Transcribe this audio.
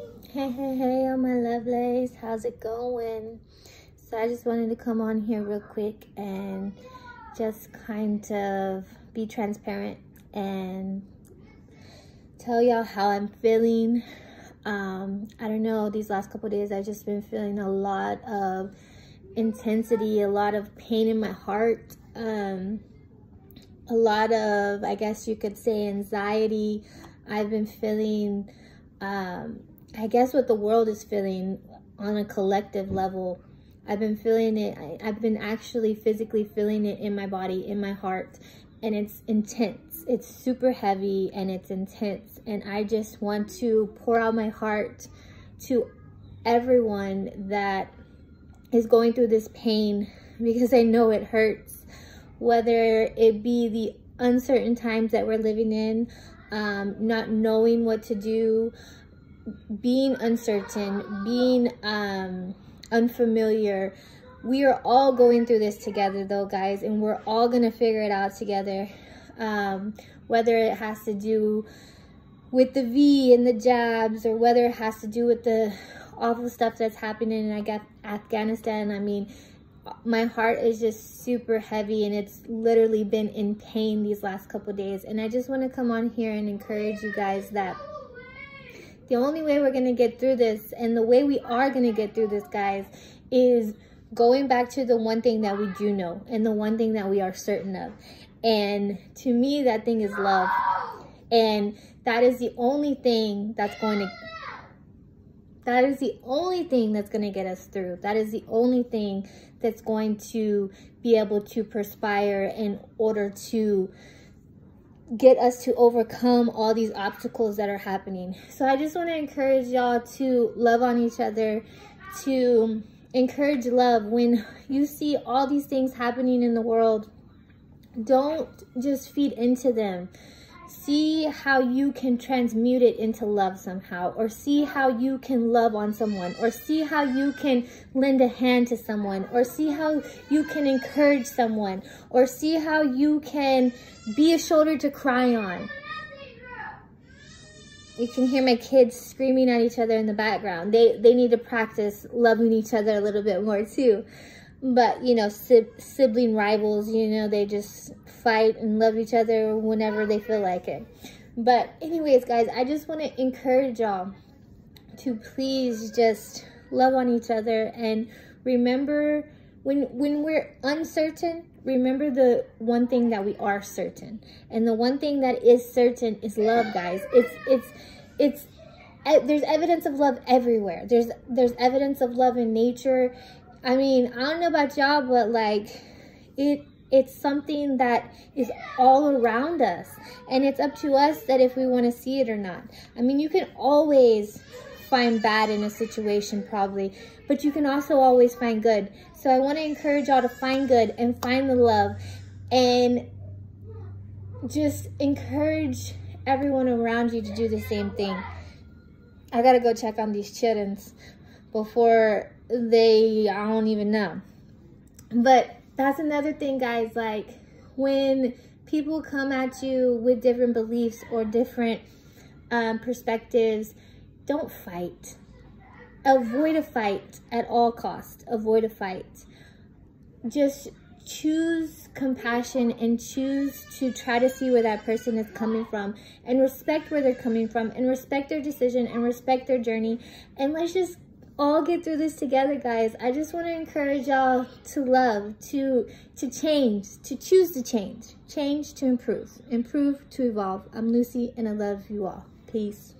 Hey, hey, hey, all my lovelies. How's it going? So I just wanted to come on here real quick and just kind of be transparent and tell y'all how I'm feeling. Um, I don't know, these last couple days I've just been feeling a lot of intensity, a lot of pain in my heart, um, a lot of, I guess you could say, anxiety. I've been feeling um, I guess what the world is feeling on a collective level. I've been feeling it. I, have been actually physically feeling it in my body, in my heart, and it's intense. It's super heavy and it's intense. And I just want to pour out my heart to everyone that is going through this pain because I know it hurts. Whether it be the uncertain times that we're living in, um, not knowing what to do, being uncertain, being um, unfamiliar. We are all going through this together though, guys, and we're all going to figure it out together. Um, whether it has to do with the V and the jabs or whether it has to do with the awful stuff that's happening in Afghanistan. I mean, my heart is just super heavy and it's literally been in pain these last couple days. And I just want to come on here and encourage you guys that the only way we're going to get through this and the way we are going to get through this, guys, is going back to the one thing that we do know and the one thing that we are certain of. And to me, that thing is love. And that is the only thing that's going to that is the only thing that's going to get us through. That is the only thing that's going to be able to perspire in order to get us to overcome all these obstacles that are happening. So I just want to encourage y'all to love on each other, to encourage love when you see all these things happening in the world. Don't just feed into them see how you can transmute it into love somehow or see how you can love on someone or see how you can lend a hand to someone or see how you can encourage someone or see how you can be a shoulder to cry on. You can hear my kids screaming at each other in the background. They, they need to practice loving each other a little bit more too but you know sibling rivals you know they just fight and love each other whenever they feel like it. But anyways guys i just want to encourage y'all to please just love on each other and remember when when we're uncertain remember the one thing that we are certain. And the one thing that is certain is love guys. It's it's it's there's evidence of love everywhere. There's there's evidence of love in nature I mean, I don't know about y'all, but like it it's something that is all around us and it's up to us that if we want to see it or not. I mean, you can always find bad in a situation probably, but you can also always find good. So I want to encourage y'all to find good and find the love and just encourage everyone around you to do the same thing. I gotta go check on these chittens before they, I don't even know. But that's another thing, guys. Like, when people come at you with different beliefs or different um, perspectives, don't fight. Avoid a fight at all costs. Avoid a fight. Just choose compassion and choose to try to see where that person is coming from and respect where they're coming from and respect their decision and respect their journey. And let's just all get through this together, guys. I just want to encourage y'all to love, to to change, to choose to change. Change to improve. Improve to evolve. I'm Lucy, and I love you all. Peace.